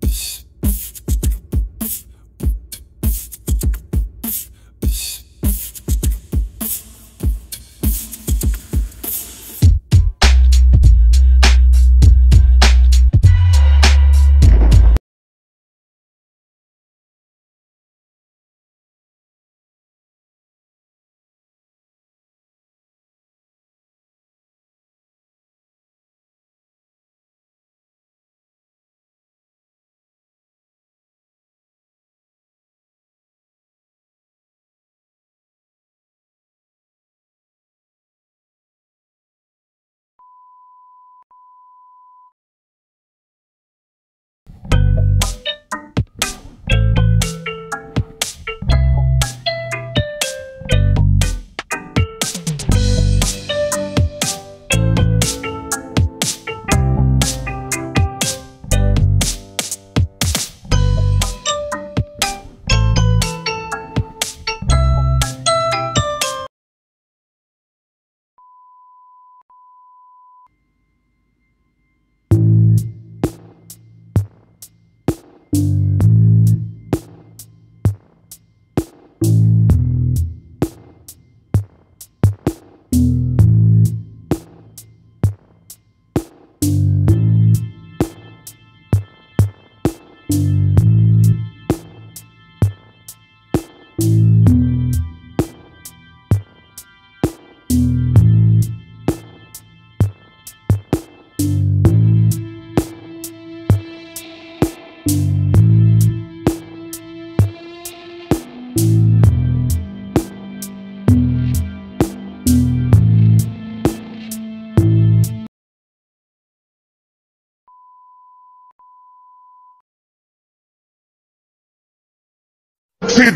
Psst.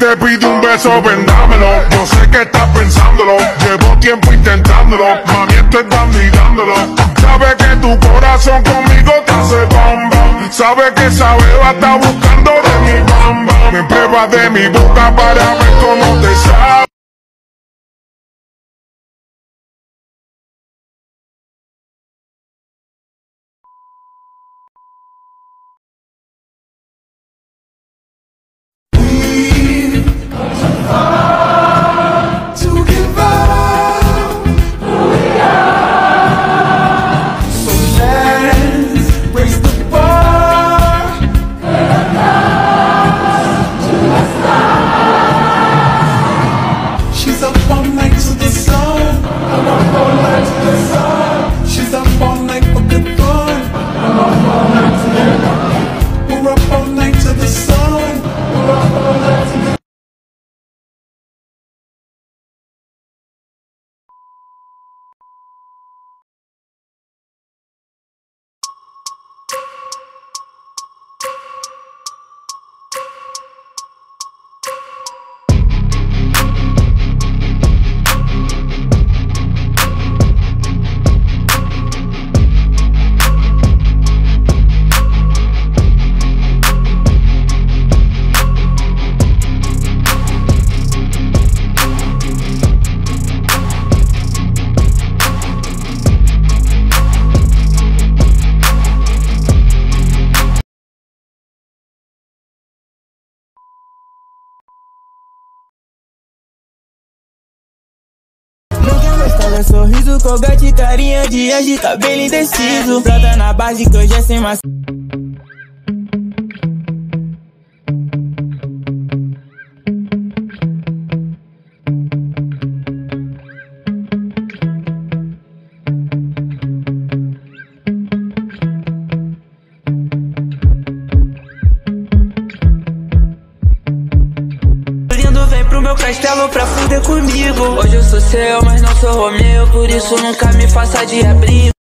Te pido un beso, vendámelo. Yo sé que estás pensándolo. Llevo tiempo intentándolo. Mami, estoy dando y dándolo. Sabe que tu corazón conmigo te hace bam bam. Sabe que esa beba está buscando de mi bam bam. Me prueba de mi boca para ver cómo te sabe. De sorriso, colgate, carinha de anjo, cabelo indeciso. Planta na base que hoje é sem vem pro meu castelo pra comigo Hoje eu sou seu, mas não sou Romeu Por isso nunca me faça de abrigo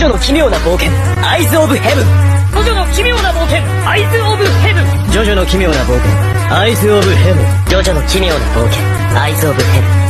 女の奇妙な冒険。アイズ・オブ・ヘブンジョジョの奇妙な冒険。アイズ・オブ・ヘブンジョジョの奇妙な冒険。アイズ・オブ・ヘブンジョジョの奇妙な冒険。アイズ・オブ・ヘブン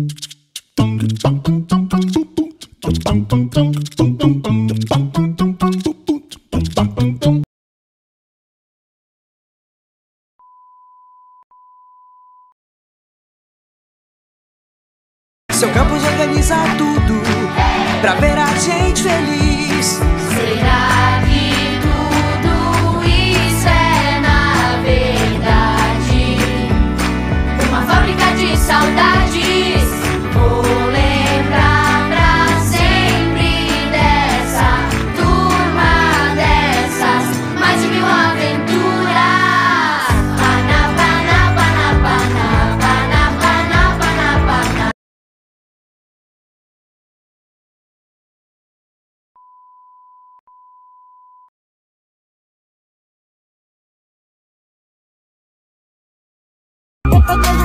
But